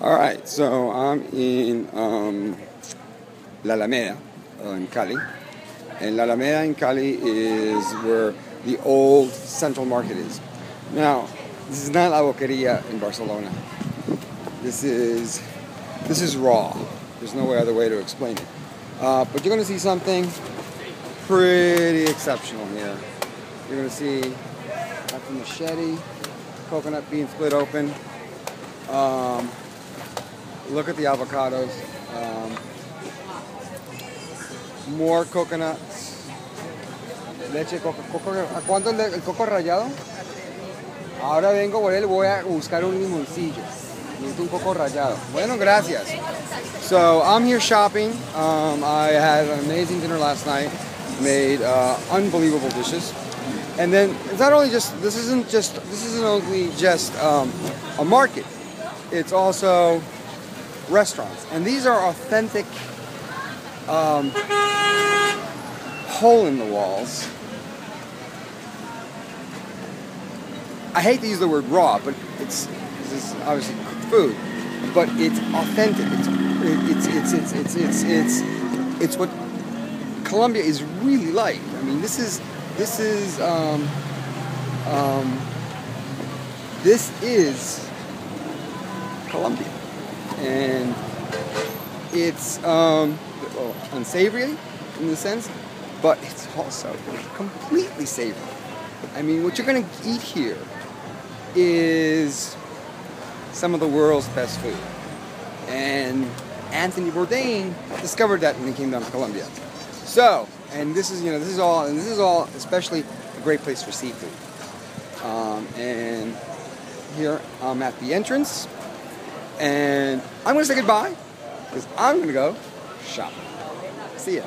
All right, so I'm in um, La Alameda uh, in Cali. And La Alameda in Cali is where the old Central Market is. Now, this is not La Boqueria in Barcelona. This is this is raw. There's no other way to explain it. Uh, but you're going to see something pretty exceptional here. You're going to see a machete, coconut being split open. Um, look at the avocados. Um, more coconuts. Leche, coco, coco, ¿A cuánto el, el coco rallado? Ahora vengo por él, voy a buscar un limoncillo. Necesito un coco rallado. Bueno, gracias. So I'm here shopping. Um, I had an amazing dinner last night. Made uh, unbelievable dishes. And then it's not only just this isn't just this isn't only just um, a market. It's also restaurants, and these are authentic um, hole in the walls. I hate to use the word raw, but it's this is obviously food, but it's authentic. It's it's it's it's it's it's it's, it's what Colombia is really like. I mean, this is this is um, um, this is Colombia, and it's um, well, unsavory in the sense, but it's also completely savory. I mean, what you're gonna eat here is some of the world's best food, and Anthony Bourdain discovered that when he came down to Colombia. So, and this is you know this is all and this is all especially a great place for seafood. Um, and here I'm at the entrance, and I'm gonna say goodbye because I'm gonna go shopping. See ya.